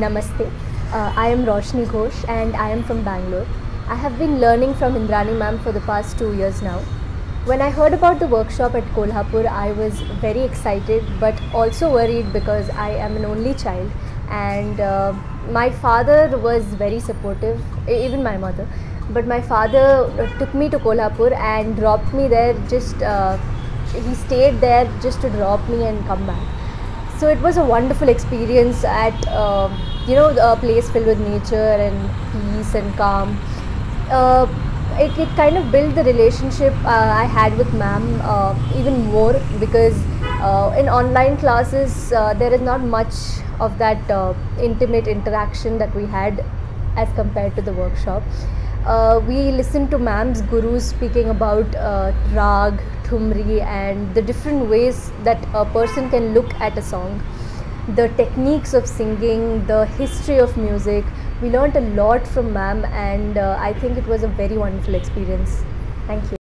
Namaste. Uh, I am Roshni Ghosh and I am from Bangalore. I have been learning from Indrani ma'am for the past two years now. When I heard about the workshop at Kolhapur, I was very excited but also worried because I am an only child and uh, my father was very supportive, even my mother. But my father uh, took me to Kolhapur and dropped me there just, uh, he stayed there just to drop me and come back so it was a wonderful experience at uh, you know a place filled with nature and peace and calm. Uh, it, it kind of built the relationship uh, i had with ma'am uh, even more because uh, in online classes uh, there is not much of that intimate interaction that we had as compared to the workshop. We listened to ma'am's gurus speaking about rag, thumri, and the different ways that a person can look at a song, the techniques of singing, the history of music. We learned a lot from ma'am, and uh, I think it was a very wonderful experience. Thank you.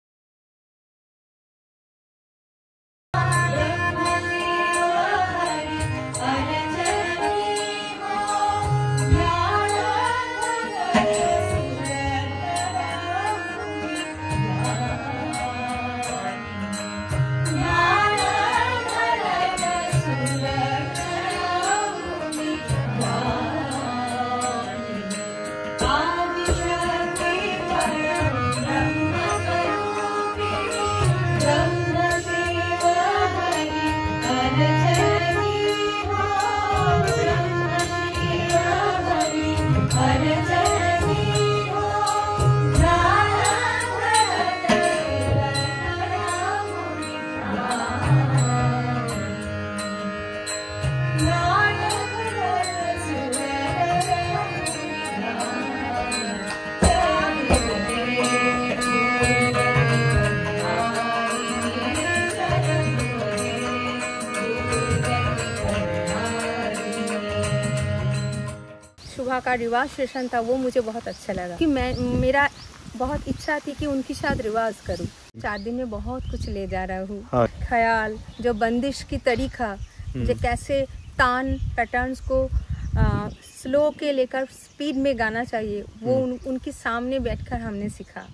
रिवाज session था वो मुझे बहुत अच्छा लगा कि मैं मेरा बहुत इच्छा थी कि उनके साथ रिवाज करूँ। चार दिन में बहुत कुछ ले जा रहा हूँ। हाँ। ख्याल जो बंदिश की तरीका जो कैसे तान पैटर्न्स को आ, स्लो के लेकर स्पीड में गाना चाहिए वो उन, उनके सामने बैठकर हमने सीखा।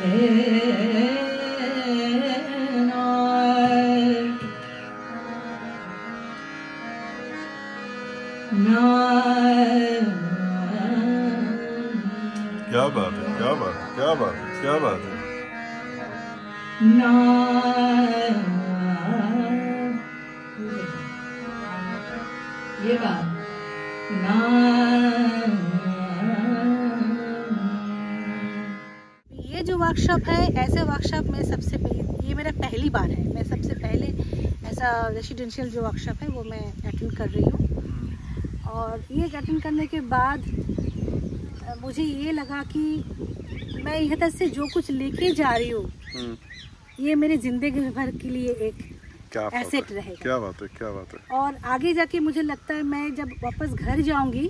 क्या बात है क्या बात है क्या बात है क्या बात है ये बात ना वर्कशॉप है ऐसे वर्कशॉप में सबसे पहले ये मेरा पहली बार है। मैं सबसे पहले ऐसा रेसिडेंशियल जो वर्कशॉप है वो मैं अटेंड कर रही हूँ। और ये अटेंड करने के बाद मुझे ये लगा कि मैं यहाँ से जो कुछ लेके जा रही हूँ हम्म, ये मेरे ज़िंदगी भर के लिए एक क्या Asset रहेगा। क्या बात है क्या बात है। और आगे जाके मुझे लगता है मैं जब वापस घर जाऊँगी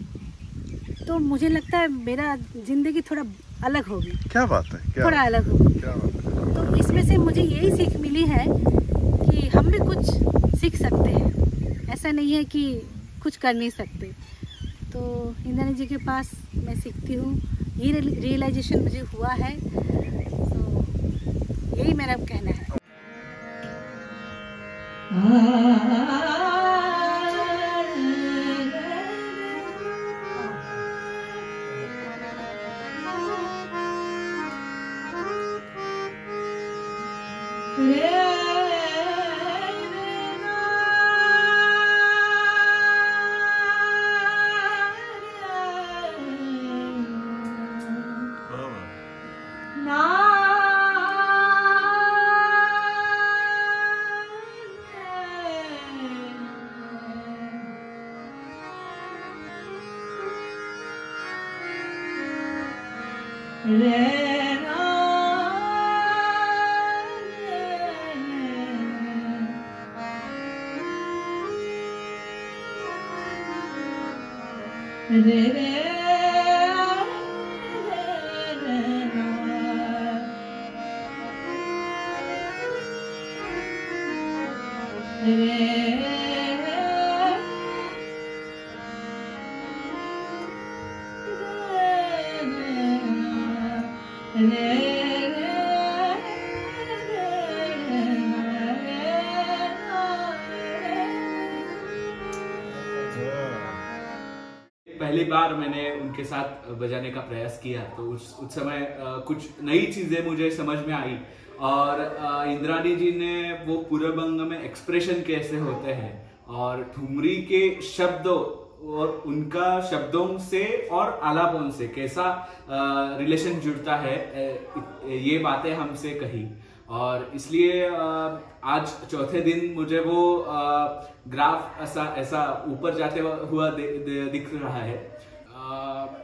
तो मुझे लगता है मेरा ज़िंदगी थोड़ा अलग होगी। क्या बात है क्या थोड़ा अलग होगी। क्या बात है। तो इसमें से मुझे यही सीख मिली है कि हम भी कुछ सीख सकते हैं। ऐसा नहीं है कि कुछ कर नहीं सकते। तो इंद्रानी जी के पास मैं सीखती हूँ। ये रियलाइजेशन मुझे हुआ है। तो यही मेरा कहना है। हाँ, पहली मैंने उनके साथ बजाने का प्रयास किया तो उस उस समय कुछ नई चीज़ें मुझे समझ में आई। और इंद्रानी जी ने वो पूर्वबंग में एक्सप्रेशन कैसे होते हैं और ठुमरी के शब्दों और उनका शब्दों से और आलापन से कैसा रिलेशन जुड़ता है ये बातें हमसे कही। और इसलिए आज चौथे दिन मुझे वो ग्राफ ऐसा ऐसा ऊपर जाते हुआ दिख रहा है।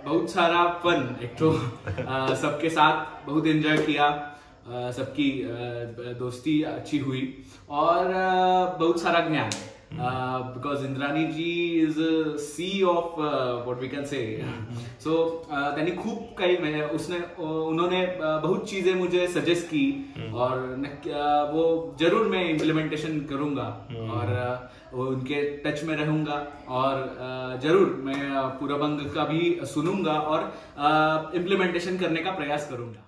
बहुत सारा फन एक तो सबके साथ बहुत एंजॉय किया सबकी दोस्ती अच्छी हुई और बहुत सारा ज्ञान। Because Indrani ji is sea of what we can say so त्यांनी खूप काही म्हणजे उसने उन्होंने बहुत चीज़ें मुझे सजेस्ट की और वो ज़रूर मैं इम्प्लीमेंटेशन करूँगा और उनके टच में रहूँगा और ज़रूर मैं अ, पूर्वबंग का भी सुनूँगा और इम्प्लीमेंटेशन करने का प्रयास करूँगा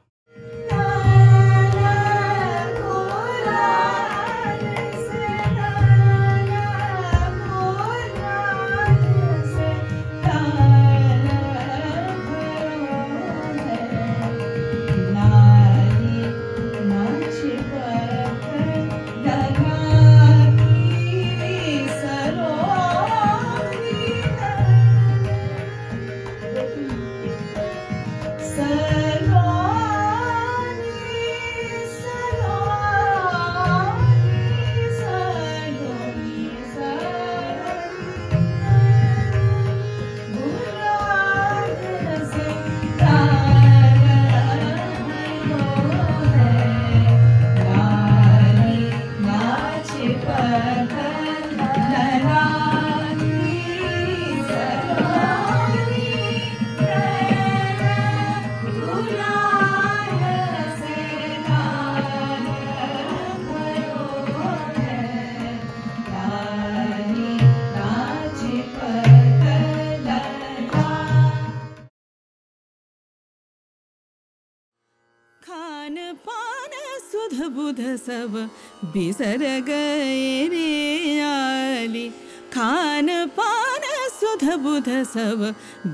सब बिसर गए रे आली। खान पान, सुध बुध सब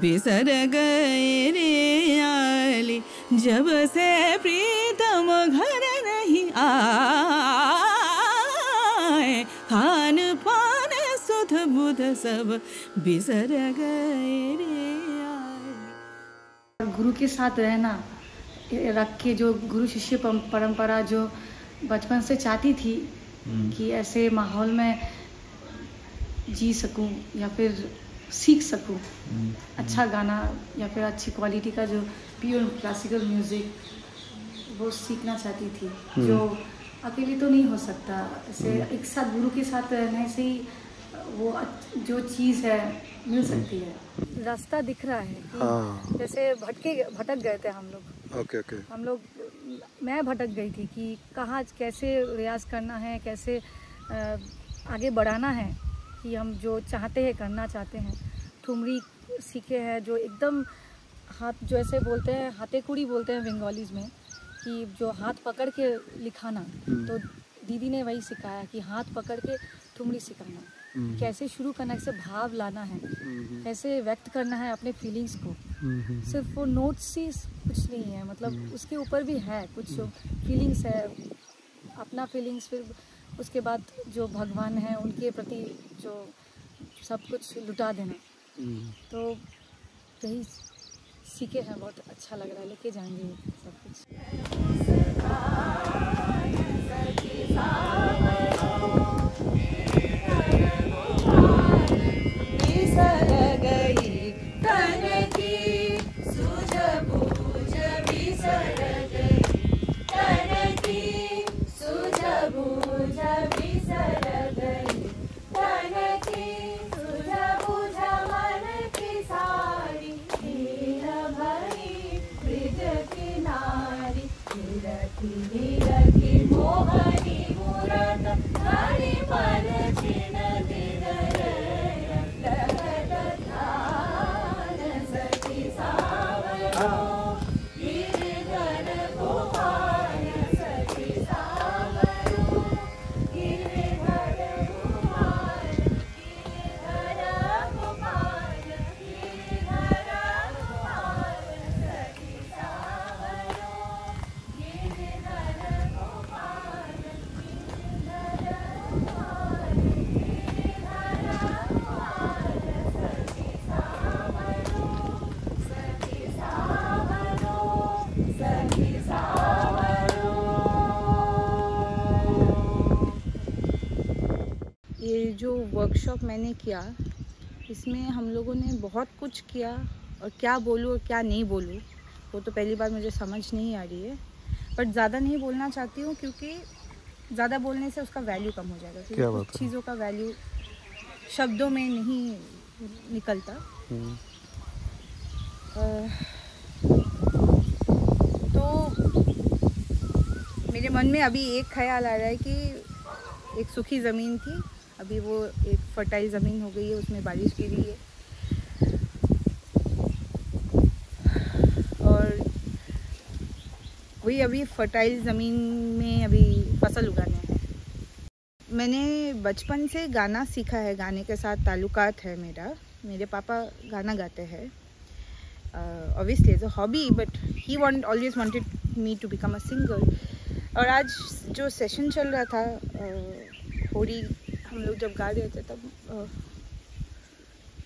बिसर गए रे आली। जब से प्रीतम घर नहीं आए, खान पान, सुध बुध सब बिसर गए रे गुरु के साथ रहना, रख के जो गुरु शिष्य परंपरा, जो बचपन से चाहती थी कि ऐसे माहौल में जी सकूँ या फिर सीख सकूँ। अच्छा गाना या फिर अच्छी क्वालिटी का जो प्योर क्लासिकल म्यूज़िक वो सीखना चाहती थी जो अकेले तो नहीं हो सकता। ऐसे एक साथ गुरु के साथ रहने से ही वो जो चीज़ है मिल सकती है। रास्ता दिख रहा है हाँ। जैसे भटके भटक गए थे हम लोग। Okay okay. हम लोग मैं भटक गई थी कि कहाँ कैसे रियाज करना है कैसे आगे बढ़ाना है कि हम जो चाहते हैं करना चाहते हैं। ठुमरी सीखे हैं जो एकदम हाथ जो ऐसे बोलते हैं हाथे कुड़ी बोलते हैं बंगालीज में कि जो हाथ पकड़ के लिखाना। तो दीदी ने वही सिखाया कि हाथ पकड़ के ठुमरी सिखाना। कैसे शुरू करना कैसे भाव लाना है कैसे व्यक्त करना है अपने फीलिंग्स को। सिर्फ़ वो नोट्स ही कुछ नहीं है मतलब उसके ऊपर भी है कुछ फीलिंग्स है अपना फीलिंग्स फिर उसके बाद जो भगवान है उनके प्रति जो सब कुछ लुटा देना। तो यही सीखे हैं बहुत अच्छा लग रहा है लेके जाएँगे सब कुछ। मैंने किया इसमें हम लोगों ने बहुत कुछ किया और क्या बोलूँ और क्या नहीं बोलूँ वो तो पहली बार मुझे समझ नहीं आ रही है। बट ज़्यादा नहीं बोलना चाहती हूँ क्योंकि ज़्यादा बोलने से उसका वैल्यू कम हो जाएगा क्योंकि कुछ चीज़ों का वैल्यू शब्दों में नहीं निकलता। अह, तो मेरे मन में अभी एक ख्याल आ रहा है कि एक सूखी ज़मीन थी अभी वो एक फर्टाइल ज़मीन हो गई है, उसमें बारिश गिरी है। और वही अभी फर्टाइल ज़मीन में अभी फ़सल उगाने हैं। मैंने बचपन से गाना सीखा है, गाने के साथ ताल्लुकात है मेरा। मेरे पापा गाना गाते हैं। Obviously as a hobby but he want always wanted me to become a singer और आज जो सेशन चल रहा था होरी हम लोग जब गा रहे थे तब अ,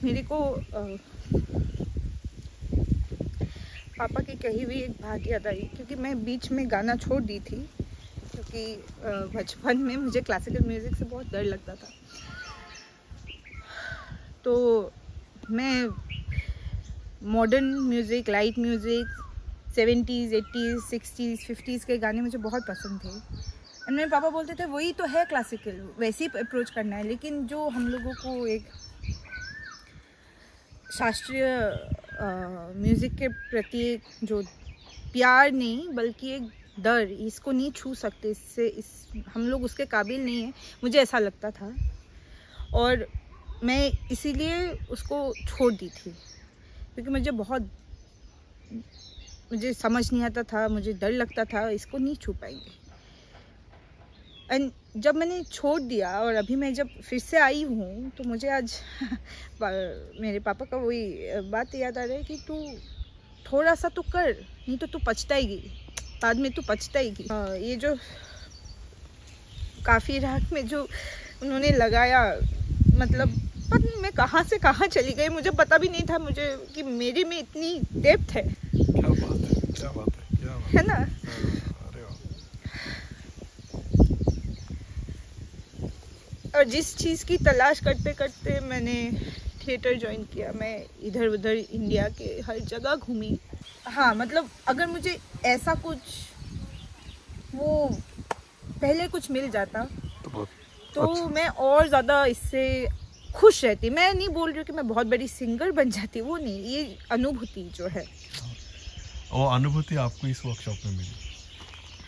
मेरे को अ, पापा की कही हुई एक बात याद आई क्योंकि मैं बीच में गाना छोड़ दी थी क्योंकि बचपन में मुझे क्लासिकल म्यूज़िक से बहुत डर लगता था। तो मैं modern music light music seventies eighties sixties fifties के गाने मुझे बहुत पसंद थे। एंड मेरे पापा बोलते थे, वही तो है क्लासिकल वैसे ही अप्रोच करना है। लेकिन जो हम लोगों को एक शास्त्रीय म्यूज़िक के प्रति एक जो प्यार नहीं, बल्कि एक डर, इसको नहीं छू सकते, इससे इस, हम लोग उसके काबिल नहीं हैं। मुझे ऐसा लगता था। और मैं इसीलिए उसको छोड़ दी थी, क्योंकि मुझे बहुत, मुझे समझ नहीं आता था, मुझे डर लगता था, इसको नहीं छू पाएँगे। एंड जब मैंने छोड़ दिया और अभी मैं जब फिर से आई हूँ तो मुझे आज मेरे पापा का वही बात याद आ रहा है कि तू थोड़ा सा तो कर नहीं तो तू पछताएगी। बाद में तू पछताएगी। हाँ, ये जो काफ़ी रात में जो उन्होंने लगाया मतलब नहीं मैं कहाँ से कहाँ चली गई मुझे पता भी नहीं था मुझे कि मेरे में इतनी डेप्थ है। क्या बात है क्या बात है क्या बात है ना? है वाह और जिस चीज़ की तलाश करते करते मैंने थिएटर ज्वाइन किया मैं इधर उधर इंडिया के हर जगह घूमी। हाँ मतलब अगर मुझे ऐसा कुछ वो पहले कुछ मिल जाता तो तो अच्छा। मैं और ज़्यादा इससे खुश रहती। मैं नहीं बोल रही हूँ कि मैं बहुत बड़ी सिंगर बन जाती वो नहीं ये अनुभूति जो है। वो अनुभूति आपको इस वर्कशॉप में मिली।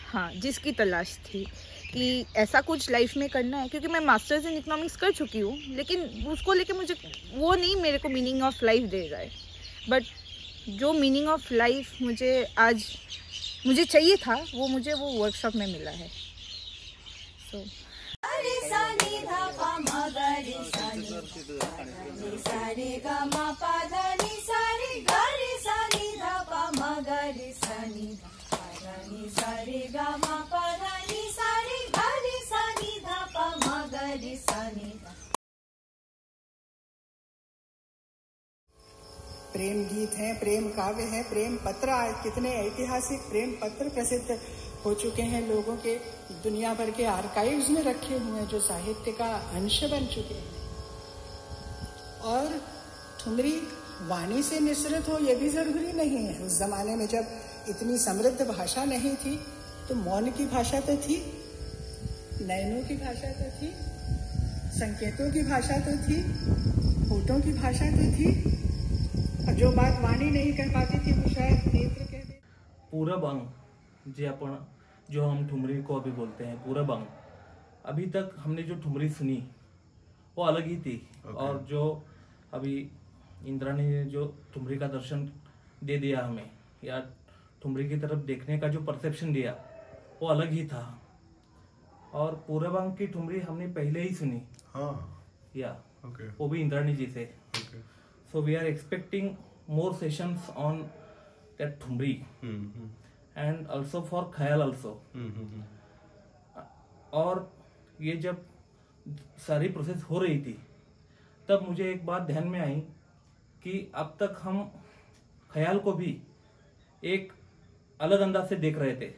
हाँ जिसकी तलाश थी। कि ऐसा कुछ लाइफ में करना है क्योंकि मैं मास्टर्स इन इकोनॉमिक्स कर चुकी हूँ लेकिन उसको लेके मुझे वो नहीं मेरे को मीनिंग ऑफ़ लाइफ दे रहा है बट जो मीनिंग ऑफ़ लाइफ मुझे आज मुझे चाहिए था वो मुझे वो वर्कशॉप में मिला है सो प्रेम गीत हैं, प्रेम काव्य हैं, प्रेम पत्र कितने ऐतिहासिक प्रेम पत्र प्रसिद्ध हो चुके हैं लोगों के दुनिया भर के आर्काइव्स में रखे हुए हैं, जो साहित्य का अंश बन चुके हैं। और ठुमरी वाणी से मिश्रित हो यह भी ज़रूरी नहीं है। उस जमाने में जब इतनी समृद्ध भाषा नहीं थी तो मौन की भाषा तो थी, नयनों की भाषा तो थी, संकेतों की भाषा तो थी, होठों की भाषा तो थी जो बात वाणी नहीं कह पाती थी वो शायद नेत्र कह दे पूरब अंग जे अपन जो हम ठुमरी को अभी बोलते हैं पूरब अंग अभी तक हमने जो ठुमरी सुनी वो अलग ही थी। Okay. और जो अभी इंद्राणी ने जो ठुमरी का दर्शन दे दिया हमें या ठुमरी की तरफ़ देखने का जो परसेप्शन दिया वो अलग ही था। और पूरब अंग की ठुमरी हमने पहले ही सुनी। हाँ। या ओके वो भी इंद्राणी जी से। Okay so we are expecting more sessions on that thumri and also for khayal also. और ये जब सारी प्रोसेस हो रही थी तब मुझे एक बात ध्यान में आई कि अब तक हम ख्याल को भी एक अलग अंदाज से देख रहे थे।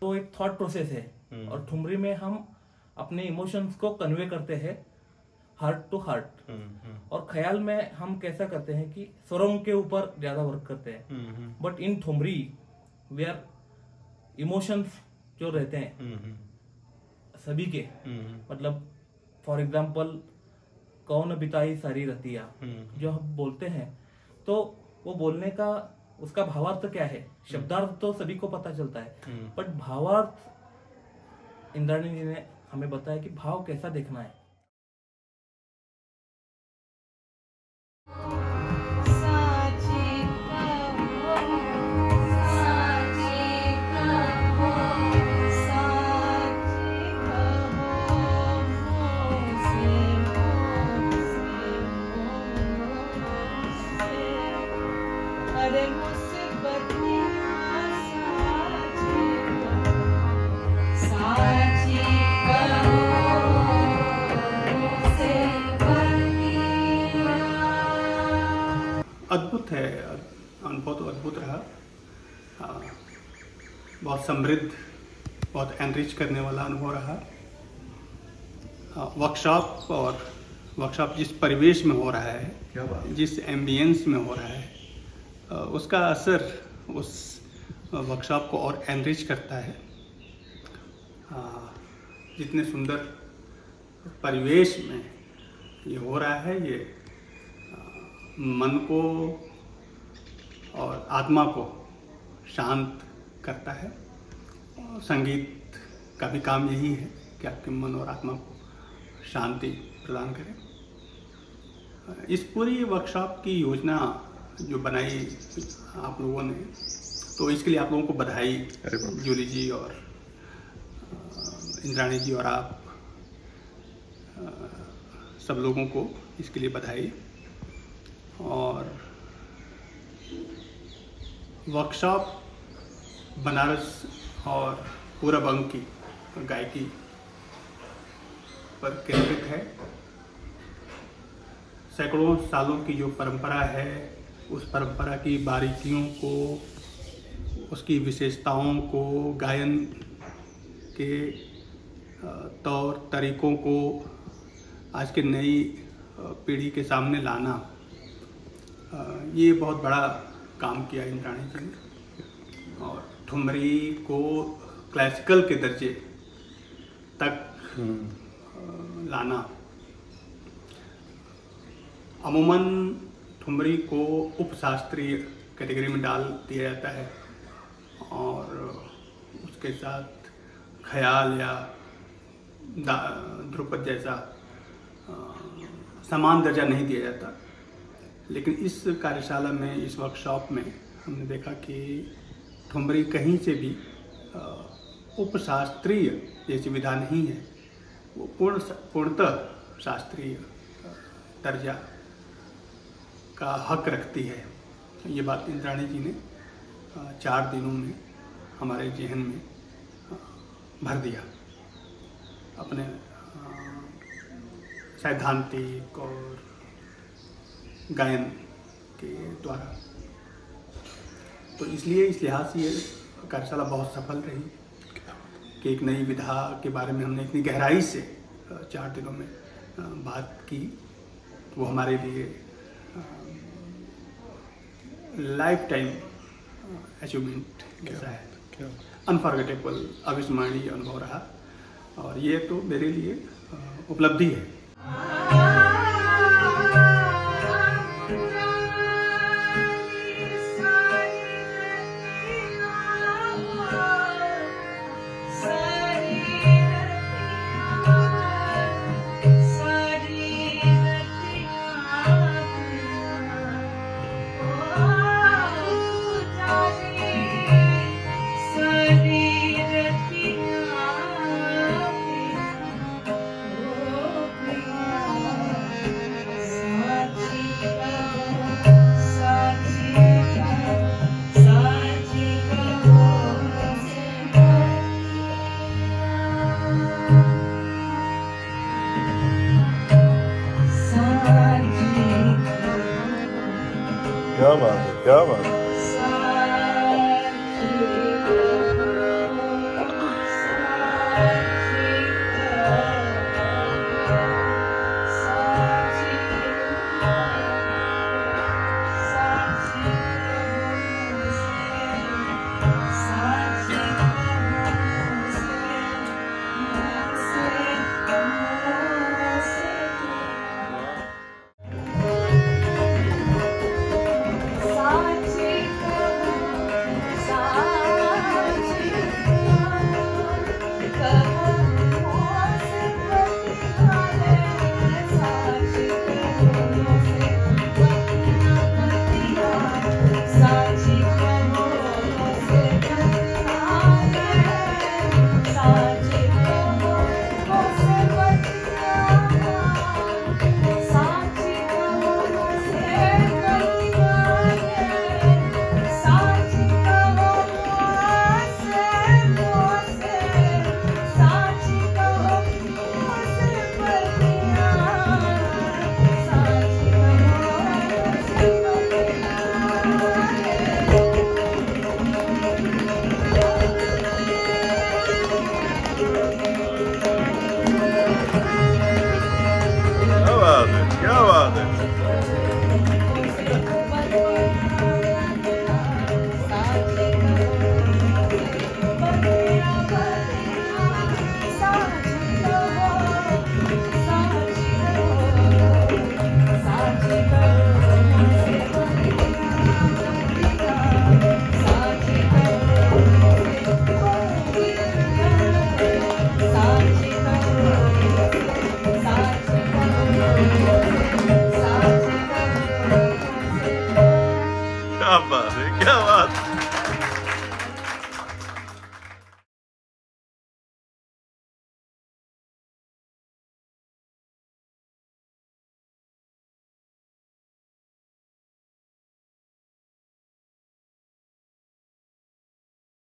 तो एक थॉट प्रोसेस है। और ठुमरी में हम अपने इमोशंस को कन्वे करते हैं। हार्ट टू हार्ट और ख्याल में हम कैसा करते हैं कि स्वरों के ऊपर ज़्यादा वर्क करते हैं। बट इन ठुमरी वे आर इमोशंस जो रहते हैं सभी के। मतलब फॉर एग्ज़ाम्पल कौन बिताई सारी रतिया जो हम बोलते हैं तो वो बोलने का उसका भावार्थ क्या है? शब्दार्थ तो सभी को पता चलता है। बट भावार्थ इंद्राणी जी ने हमें बताया कि भाव कैसा देखना है। Oh. बहुत समृद्ध बहुत एनरिच करने वाला अनुभव रहा। वर्कशॉप और वर्कशॉप जिस परिवेश में हो रहा है क्या बात जिस एम्बियंस में हो रहा है उसका असर उस वर्कशॉप को और एनरिच करता है। जितने सुंदर परिवेश में ये हो रहा है ये मन को और आत्मा को शांत करता है। और संगीत का भी काम यही है कि आपके मन और आत्मा को शांति प्रदान करें। इस पूरी वर्कशॉप की योजना जो बनाई आप लोगों ने तो इसके लिए आप लोगों को बधाई। जूली जी और इंद्राणी जी और आप सब लोगों को इसके लिए बधाई। और वर्कशॉप बनारस और पूरब अंग की गायकी पर केंद्रित है। सैकड़ों सालों की जो परंपरा है, उस परंपरा की बारीकियों को, उसकी विशेषताओं को, गायन के तौर तरीकों को आज के नई पीढ़ी के सामने लाना ये बहुत बड़ा काम किया इंद्राणी जी ने। और ठुमरी को क्लासिकल के दर्जे तक लाना। अमूमन ठुमरी को उपशास्त्रीय कैटेगरी में डाल दिया जाता है और उसके साथ ख्याल या ध्रुपद जैसा समान दर्जा नहीं दिया जाता। लेकिन इस कार्यशाला में इस वर्कशॉप में हमने देखा कि ठुमरी कहीं से भी उपशास्त्रीय, जैसी विधा नहीं है, वो पूर्ण पूर्णतः शास्त्रीय दर्जा का हक रखती है। ये बात इंद्राणी जी ने चार दिनों में हमारे जहन में भर दिया। अपने सैद्धांतिक और गायन के द्वारा। तो इसलिए इस लिहाज से ये कार्यशाला बहुत सफल रही। कि एक नई विधा के बारे में हमने इतनी गहराई से चार दिनों में बात की वो हमारे लिए लाइफ टाइम अचीवमेंट जैसा है। अनफॉर्गेटेबल अविस्मरणीय अनुभव रहा। और ये तो मेरे लिए उपलब्धि है। Ja, Mann. Ja, Mann.